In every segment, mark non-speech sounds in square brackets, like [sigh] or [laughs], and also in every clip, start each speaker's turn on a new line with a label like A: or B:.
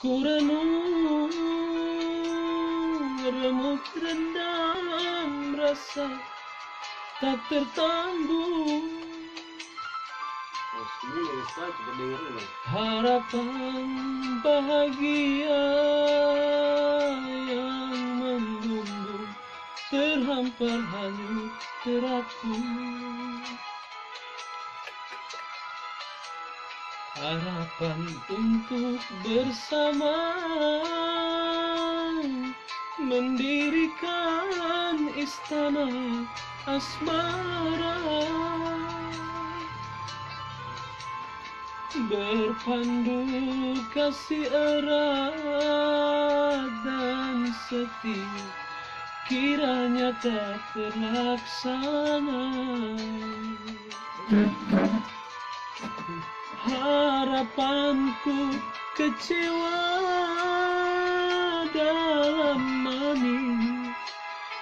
A: Kurenung remuk rendam rasa tak tertanggung. Harapan bahagia yang membumbung Terhampar hanyut terapung Harapan untuk bersama Mendirikan istana asmara. Berpandu kasih erat dan setia Kiranya tak terlaksana Harapanku kecewa dalam manis.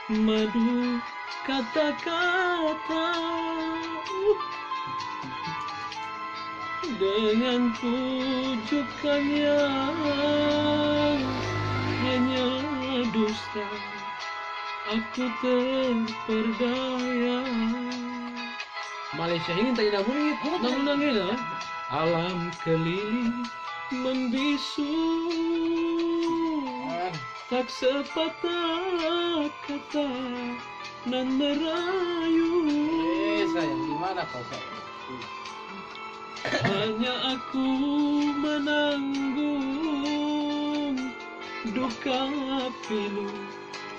A: Madu kata-kata Dengan pujukannya Hanya dusta Aku terperdaya. Malaysia ini tak ada bunyi Namun nangis Alam keliling membisu. Tak sepatah kata nan merayu.
B: Eh sayang, di mana kau sayang?
A: Hanya aku menanggung duka pilu.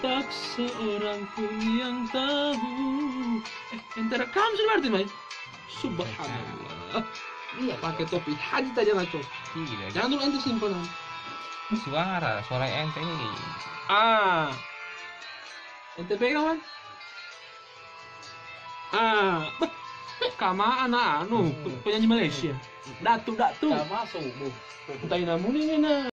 A: Tak seorang pun yang tahu. Eh, ente rekam sudah berarti, Mai? Subhanallah
B: Iya,
A: Pakai topi. Haji saja ngaco
C: Gila,
A: Jangan dulu ente simpanan
C: suara, suara ente.
A: Ah. Ente pegang, Man Ah. [laughs] Kama anak anu penyanyi Malaysia. Datuk
B: Tak masuk, Bu.
A: Entah namun ini nah